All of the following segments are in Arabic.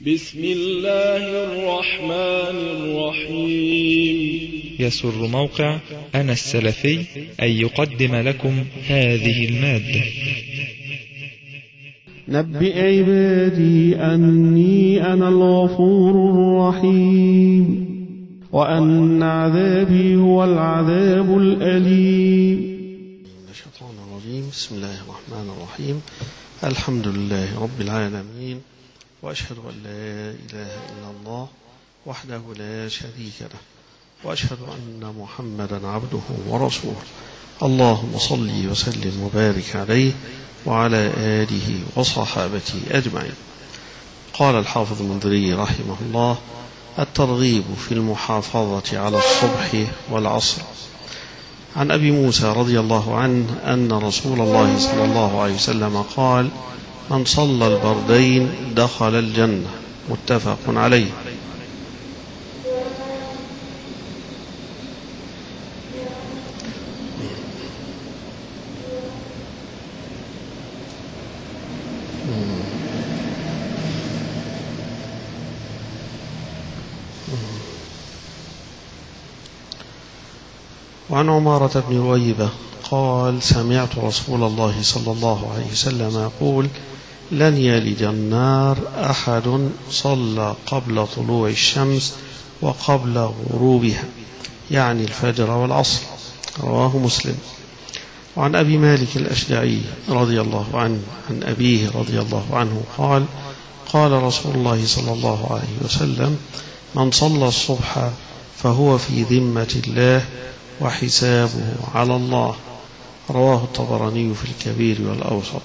بسم الله الرحمن الرحيم. يسر موقع أنا السلفي أن يقدم لكم هذه المادة. نبئ عبادي أني أنا الغفور الرحيم وأن عذابي هو العذاب الأليم. الشيطان الرجيم. بسم الله الرحمن الرحيم. الحمد لله رب العالمين. وأشهد أن لا إله إلا الله وحده لا شريك له وأشهد أن محمدا عبده ورسوله. اللهم صل وسلم وبارك عليه وعلى آله وصحابته أجمعين. قال الحافظ المنذري رحمه الله الترغيب في المحافظة على الصبح والعصر. عن أبي موسى رضي الله عنه أن رسول الله صلى الله عليه وسلم قال من صلى البردين دخل الجنة. متفق عليه. وعن عمارة بن رويبة قال سمعت رسول الله صلى الله عليه وسلم يقول لن يلج النار أحد صلى قبل طلوع الشمس وقبل غروبها يعني الفجر والعصر. رواه مسلم. وعن أبي مالك الأشجعي رضي الله عنه عن أبيه رضي الله عنه قال قال رسول الله صلى الله عليه وسلم من صلى الصبح فهو في ذمة الله وحسابه على الله رواه الطبراني في الكبير والأوسط.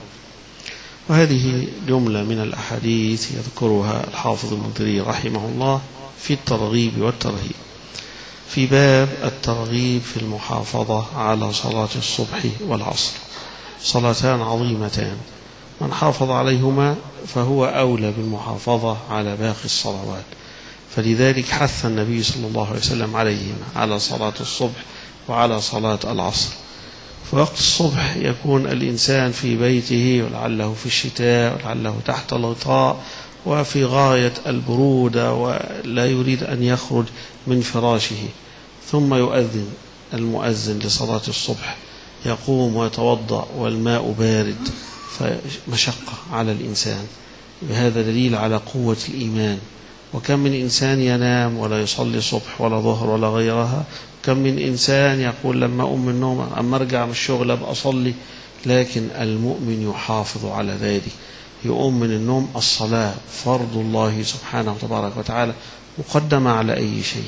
وهذه جملة من الأحاديث يذكرها الحافظ المنذري رحمه الله في الترغيب والترهيب. في باب الترغيب في المحافظة على صلاة الصبح والعصر. صلاتان عظيمتان. من حافظ عليهما فهو أولى بالمحافظة على باقي الصلوات. فلذلك حث النبي صلى الله عليه وسلم عليهما على صلاة الصبح وعلى صلاة العصر. في وقت الصبح يكون الإنسان في بيته ولعله في الشتاء ولعله تحت الغطاء وفي غاية البرودة ولا يريد أن يخرج من فراشه. ثم يؤذن المؤذن لصلاة الصبح. يقوم ويتوضأ والماء بارد فمشقة على الإنسان. بهذا دليل على قوة الإيمان. وكم من إنسان ينام ولا يصلي صبح ولا ظهر ولا غيرها؟ كم من إنسان يقول لما أم من النوم أما أرجع من الشغل أبقى أصلي؟ لكن المؤمن يحافظ على ذلك. يقوم من النوم الصلاة فرض الله سبحانه وتبارك وتعالى مقدمة على أي شيء.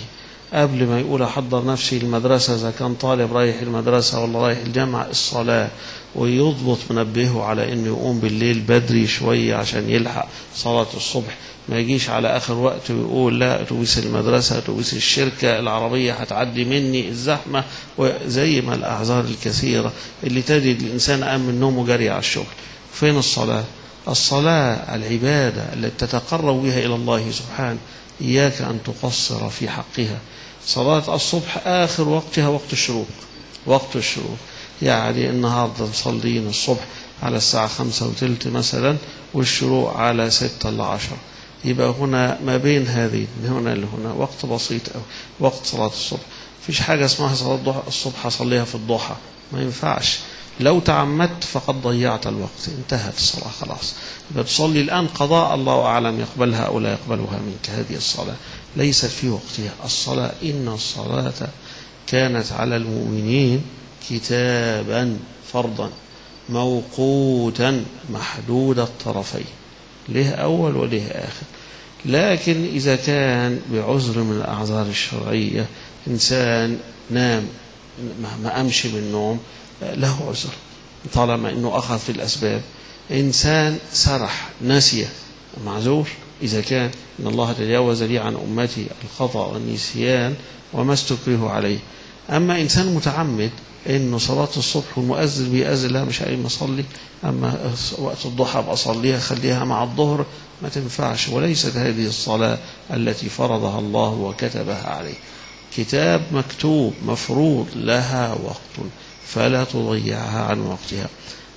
قبل ما يقول أحضر نفسي المدرسة إذا كان طالب رايح المدرسة ولا رايح الجامعة الصلاة. ويضبط منبهه على أنه يقوم بالليل بدري شوية عشان يلحق صلاة الصبح. ما يجيش على آخر وقت ويقول لا أتوبيس المدرسة أتوبيس الشركة العربية هتعدي مني الزحمة. وزي ما الأعذار الكثيرة اللي تجد الإنسان قام من نومه جري على الشغل. فين الصلاة؟ الصلاة العبادة التي تتقرب بها إلى الله سبحانه. إياك أن تقصر في حقها. صلاة الصبح آخر وقتها وقت الشروق. وقت الشروق. يعني النهاردة مصلين الصبح على الساعة خمسة وثلث مثلا والشروق على ستة إلا عشر يبقى هنا ما بين هذه من هنا لهنا وقت بسيط أو وقت صلاة الصبح. فيش حاجة اسمها صلاة الصبح أصليها في الضحى. ما ينفعش. لو تعمدت فقد ضيعت الوقت انتهت الصلاة خلاص. يبقى تصلي الآن قضاء الله أعلم يقبلها أو لا يقبلها منك. هذه الصلاة. ليست في وقتها. الصلاة إن الصلاة كانت على المؤمنين كتابا فرضا موقوتا محدود الطرفين. له أول وله آخر. لكن إذا كان بعذر من الأعذار الشرعية إنسان نام ما أمشي من النوم له عذر. طالما أنه أخذ في الأسباب. إنسان سرح نسي معذور. إذا كان إن الله تجاوز لي عن أمتي الخطأ والنسيان وما استكره عليه. أما إنسان متعمد إنه صلاة الصبح والمؤذن بيأذن لا مش قايم أصلي أما وقت الضحى بأصليها خليها مع الظهر ما تنفعش. وليست هذه الصلاة التي فرضها الله وكتبها عليه. كتاب مكتوب مفروض لها وقت فلا تضيعها عن وقتها.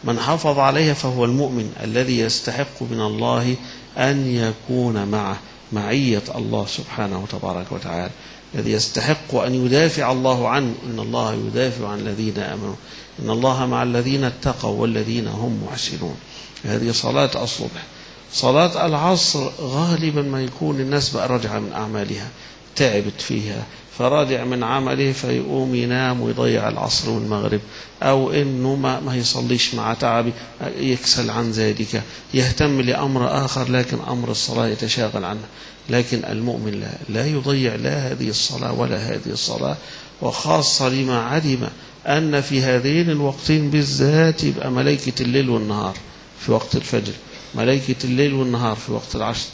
من حافظ عليها فهو المؤمن الذي يستحق من الله أن يكون معه معية الله سبحانه وتبارك وتعالى. الذي يستحق أن يدافع الله عنه. إن الله يدافع عن الذين آمنوا. إن الله مع الذين اتقوا والذين هم محسنون. هذه صلاة الصبح. صلاة العصر غالبا ما يكون الناس بقى راجعة من أعمالها. تعبت فيها. فراجع من عمله فيقوم ينام ويضيع العصر والمغرب. أو إنه ما, ما يصليش مع تعبه يكسل عن ذلك. يهتم لأمر آخر لكن أمر الصلاة يتشاغل عنه. لكن المؤمن لا, لا يضيع لا هذه الصلاة ولا هذه الصلاة وخاصة لما علم أن في هذين الوقتين بالذات يبقى ملائكة الليل والنهار في وقت الفجر ملائكة الليل والنهار في وقت العصر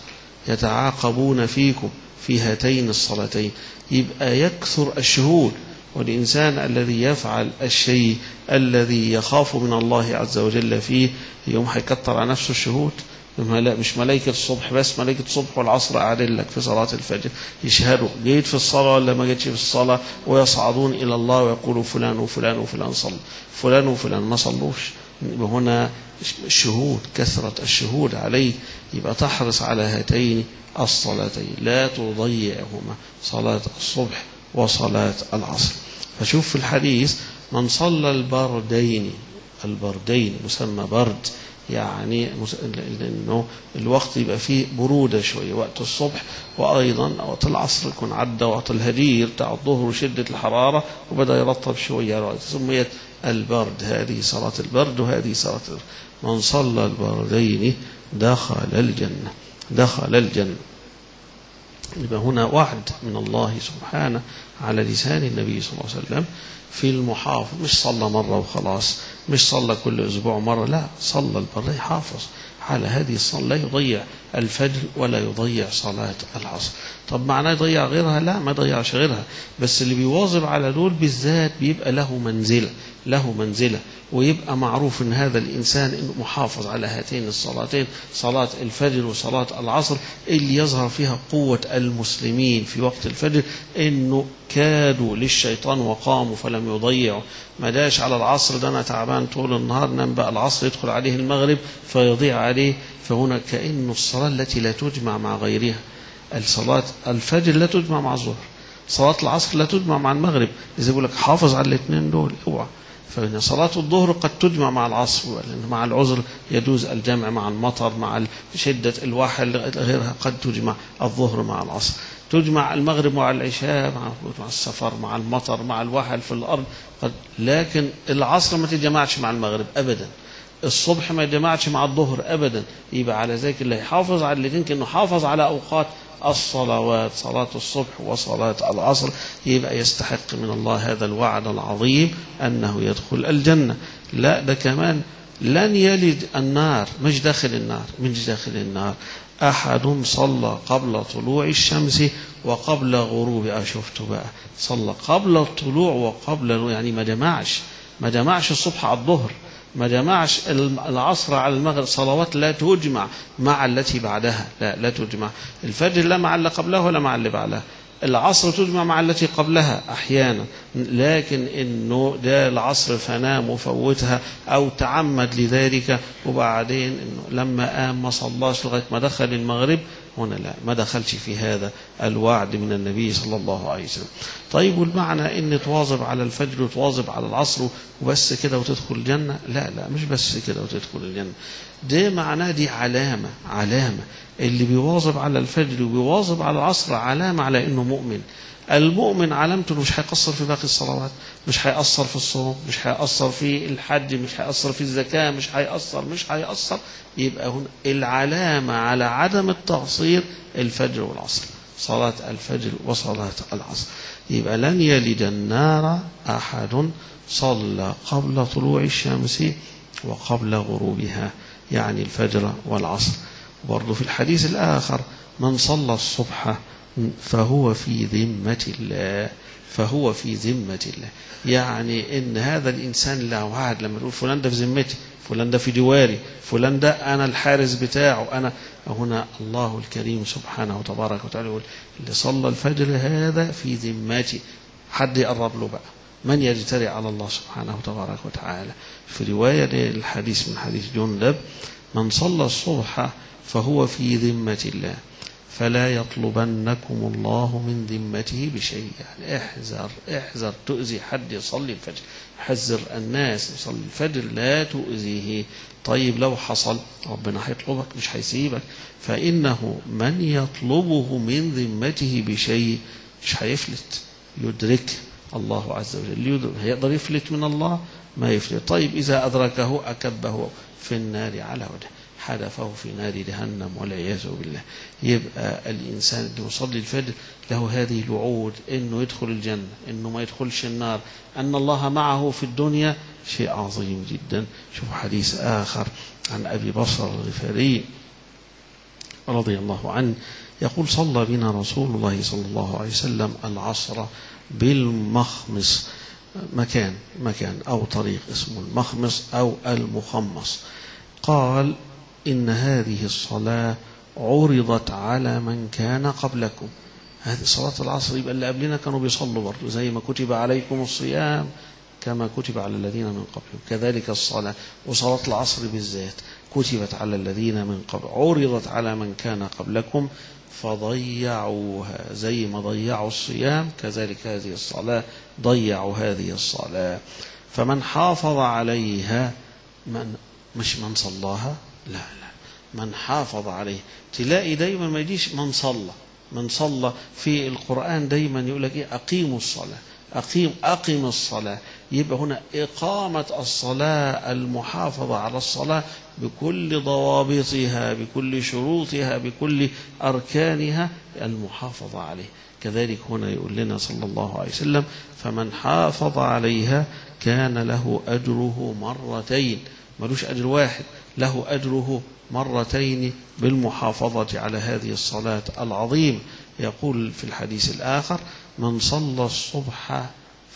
يتعاقبون فيكم في هاتين الصلاتين. يبقى يكثر الشهود والإنسان الذي يفعل الشيء الذي يخاف من الله عز وجل فيه يوم هيكتر على نفسه الشهود. لا مش ملائكة الصبح بس ملائكة الصبح والعصر قاعدين لك في صلاة الفجر يشهدوا جيت في الصلاة ولا ما جيتش في الصلاة؟ ويصعدون إلى الله ويقولوا فلان وفلان وفلان صلى فلان وفلان ما صلوش. هنا الشهود كثرة الشهود عليه يبقى تحرص على هاتين الصلاتين لا تضيعهما صلاة الصبح وصلاة العصر. فشوف في الحديث من صلى البردين البردين مسمى برد يعني انه الوقت يبقى فيه برودة شوية وقت الصبح وأيضا وقت العصر يكون عدى وقت الهجير بتاع الظهر وشدة الحرارة وبدأ يرطب شوية سميت البرد هذه صلاة البرد وهذه صلاة من صلى البردين دخل الجنة دخل الجنة. يبقى هنا وعد من الله سبحانه على لسان النبي صلى الله عليه وسلم في المحافظ مش صلى مرة وخلاص مش صلى كل أسبوع مرة لا صلى البر يحافظ على هذه الصلاة. لا يضيع الفجر ولا يضيع صلاة العصر. طب معناه يضيع غيرها؟ لا ما يضيعش غيرها. بس اللي بيواظب على دول بالذات بيبقى له منزلة له منزلة. ويبقى معروف إن هذا الإنسان انه محافظ على هاتين الصلاتين صلاة الفجر وصلاة العصر اللي يظهر فيها قوة المسلمين في وقت الفجر إنه كادوا للشيطان وقاموا فلم يضيعوا. ما داش على العصر ده أنا تعبان طول النهار نام بقى العصر يدخل عليه المغرب فيضيع عليه. فهنا كأنه الصلاة التي لا تجمع مع غيرها. الصلاة الفجر لا تجمع مع الظهر. صلاة العصر لا تجمع مع المغرب. إذا يقول لك حافظ على الاثنين دول أوعى. فإن صلاة الظهر قد تجمع مع العصر لأن مع العذر يجوز الجمع مع المطر مع شدة الواحة غيرها قد تجمع الظهر مع العصر. تجمع المغرب مع العشاء مع مع السفر مع المطر مع الوحل في الأرض قد لكن العصر ما تجمعش مع المغرب أبدا. الصبح ما يجمعش مع الظهر أبدا. يبقى على ذلك اللي يحافظ على الاثنين كأنه حافظ على أوقات الصلوات صلاة الصبح وصلاة العصر. يبقى يستحق من الله هذا الوعد العظيم أنه يدخل الجنة. لا ده كمان لن يلد النار. مش داخل النار مش داخل النار؟ أحد صلى قبل طلوع الشمس وقبل غروبها شفته بقى. صلى قبل الطلوع وقبل يعني ما جمعش ما جمعش الصبح على الظهر. ما جمعش العصر على المغرب صلوات لا تجمع مع التي بعدها. لا لا تجمع. الفجر لا مع اللي قبلها ولا مع اللي بعدها العصر تجمع مع التي قبلها أحيانا لكن إنه ده العصر فنام وفوتها أو تعمد لذلك وبعدين إنه لما قام ما صلاش لغاية ما دخل المغرب هنا لا ما دخلش في هذا الوعد من النبي صلى الله عليه وسلم. طيب والمعنى إن تواظب على الفجر وتواظب على العصر وبس كده وتدخل الجنة؟ لا لا مش بس كده وتدخل الجنة. ده معناه دي علامة علامة. اللي بيواظب على الفجر وبيواظب على العصر علامة على إنه مؤمن. المؤمن علامته إنه مش هيقصر في باقي الصلوات مش هيأثر في الصوم مش هيأثر في الحج مش هيأثر في الزكاة مش هيأثر مش هيأثر يبقى هنا العلامة على عدم التقصير الفجر والعصر صلاة الفجر وصلاة العصر. يبقى لن يلد النار أحد صلى قبل طلوع الشمس وقبل غروبها يعني الفجر والعصر. برضه في الحديث الآخر من صلى الصبح فهو في ذمة الله. فهو في ذمة الله. يعني إن هذا الإنسان له وعد لما يقول فلان ده في ذمتي فلان ده في جواري فلان ده أنا الحارس بتاعه أنا هنا الله الكريم سبحانه وتبارك وتعالى يقول اللي صلى الفجر هذا في ذمتي. حد يقرب له بقى. من يجترئ على الله سبحانه تبارك وتعالى؟ في رواية للحديث من حديث جندب من صلى الصبح فهو في ذمة الله. فلا يطلبنكم الله من ذمته بشيء. يعني احذر احذر تؤذي حد يصلي الفجر. حذر الناس يصلي الفجر لا تؤذيه. طيب لو حصل ربنا هيطلبك مش هيسيبك. فإنه من يطلبه من ذمته بشيء مش هيفلت. يدرك الله عز وجل. هيقدر يفلت من الله؟ ما يفلت. طيب إذا أدركه أكبه في النار على وجهه. حدفه في نار جهنم والعياذ بالله. يبقى الإنسان اللي يصلي الفجر له هذه الوعود إنه يدخل الجنة إنه ما يدخلش النار. أن الله معه في الدنيا شيء عظيم جدا. شوف حديث آخر عن أبي بصر الغفاري رضي الله عنه يقول صلى بنا رسول الله صلى الله عليه وسلم العصر بالمخمص. مكان مكان أو طريق اسمه المخمص أو المخمص. قال إن هذه الصلاة عرضت على من كان قبلكم. هذه صلاة العصر يبقى اللي قبلنا كانوا بيصلوا برضه زي ما كتب عليكم الصيام كما كتب على الذين من قبلكم. كذلك الصلاة وصلاة العصر بالذات كتبت على الذين من قبل عرضت على من كان قبلكم فضيعوها. زي ما ضيعوا الصيام كذلك هذه الصلاة ضيعوا هذه الصلاة. فمن حافظ عليها من مش من صلاها؟ لا لا. من حافظ عليه. تلاقي دايما ما يجيش من صلى. من صلى في القرآن دايما يقول لك إيه؟ أقيموا الصلاة. أقيم أقم الصلاة. يبقى هنا إقامة الصلاة المحافظة على الصلاة بكل ضوابطها بكل شروطها بكل أركانها المحافظة عليه. كذلك هنا يقول لنا صلى الله عليه وسلم فمن حافظ عليها كان له أجره مرتين. ملوش أجر واحد له أجره مرتين بالمحافظة على هذه الصلاة العظيمة يقول في الحديث الآخر من صلى الصبح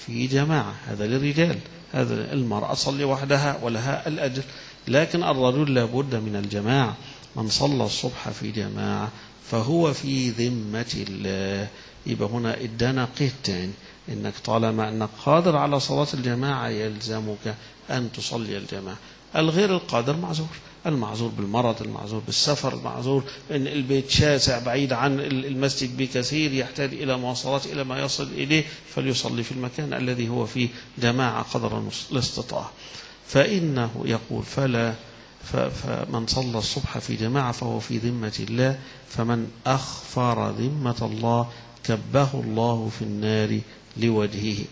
في جماعة. هذا للرجال هذا المرأة صلي وحدها ولها الأجر. لكن الرجل لابد من الجماعة. من صلى الصبح في جماعة فهو في ذمة الله. يبقى هنا ادانا قيد تاني إنك طالما أنك قادر على صلاة الجماعة يلزمك أن تصلي الجماعة. الغير القادر معذور. المعذور بالمرض المعذور بالسفر المعذور إن البيت شاسع بعيد عن المسجد بكثير يحتاج إلى مواصلات إلى ما يصل إليه فليصلي في المكان الذي هو فيه جماعة قدر الاستطاعة. فإنه يقول فلا فمن صلى الصبح في جماعة فهو في ذمة الله فمن أخفر ذمة الله كبه الله في النار لوجهه.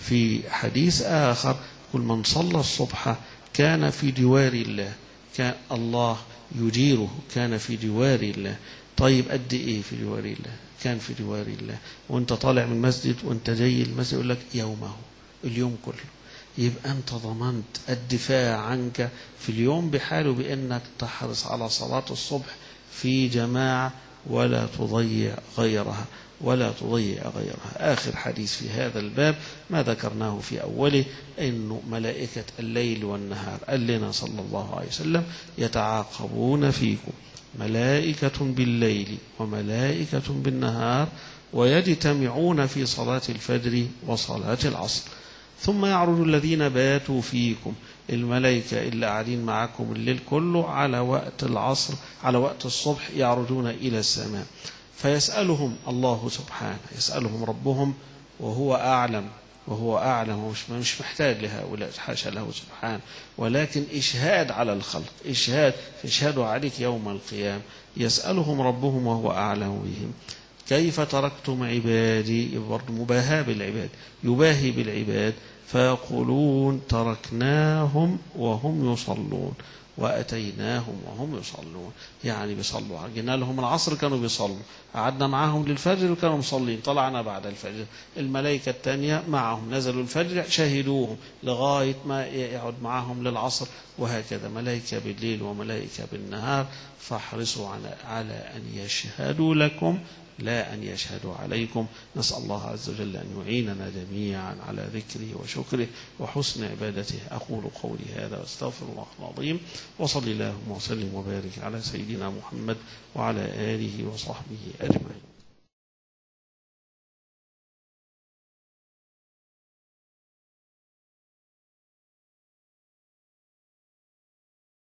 في حديث آخر كل من صلى الصبح كان في جوار الله كان الله يجيره كان في جوار الله. طيب قد إيه في جوار الله؟ كان في جوار الله. وأنت طالع من المسجد وأنت جاي المسجد يقول لك يومه اليوم كله. يبقى أنت ضمنت الدفاع عنك في اليوم بحاله بأنك تحرص على صلاة الصبح في جماعة ولا تضيع غيرها ولا تضيع غيرها. آخر حديث في هذا الباب ما ذكرناه في أوله أنه ملائكة الليل والنهار قال لنا صلى الله عليه وسلم يتعاقبون فيكم. ملائكة بالليل وملائكة بالنهار ويجتمعون في صلاة الفجر وصلاة العصر. ثم يعرج الذين باتوا فيكم. الملائكة اللي قاعدين معكم الليل كله على وقت العصر على وقت الصبح يعرجون إلى السماء. فيسألهم الله سبحانه يسألهم ربهم وهو أعلم وهو أعلم مش مش محتاج لهؤلاء حاشا له سبحانه. ولكن إشهاد على الخلق إشهاد إشهادوا عليك يوم القيامة. يسألهم ربهم وهو أعلم بهم. كيف تركتم عبادي؟ برضه مباهاة بالعباد يباهي بالعباد فيقولون تركناهم وهم يصلون وأتيناهم وهم يصلون. يعني بيصلوا جينا لهم العصر كانوا بيصلوا قعدنا معاهم للفجر وكانوا مصلين طلعنا بعد الفجر. الملائكة الثانية معهم نزلوا الفجر شهدوهم لغاية ما يقعد معاهم للعصر وهكذا. ملائكة بالليل وملائكة بالنهار فاحرصوا على أن يشهدوا لكم لا أن يشهدوا عليكم. نسأل الله عز وجل أن يعيننا جميعا على ذكره وشكره وحسن عبادته. أقول قولي هذا واستغفر الله العظيم وصل اللهم وسلم وبارك على سيدنا محمد وعلى آله وصحبه أجمعين.